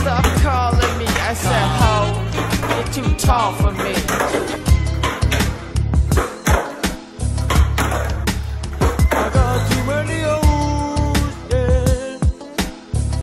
stop calling me. I said, ho, you're too tall for me.